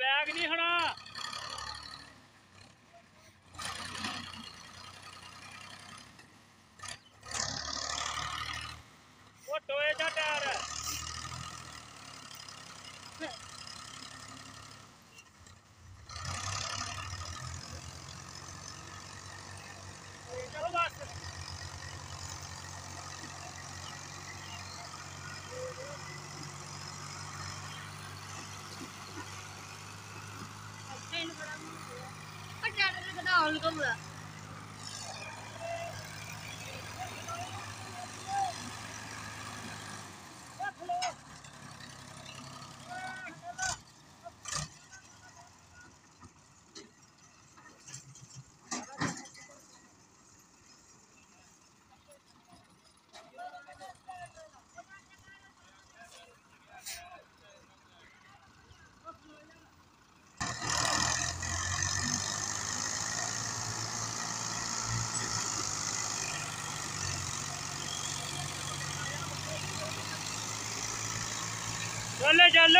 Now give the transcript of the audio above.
ਬੈਗ ਨਹੀਂ ਹਣਾ 你干嘛？ਚੱਲੇ ਚੱਲੇ